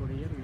por ella.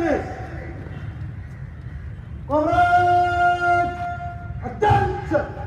مركز قرار الدنسة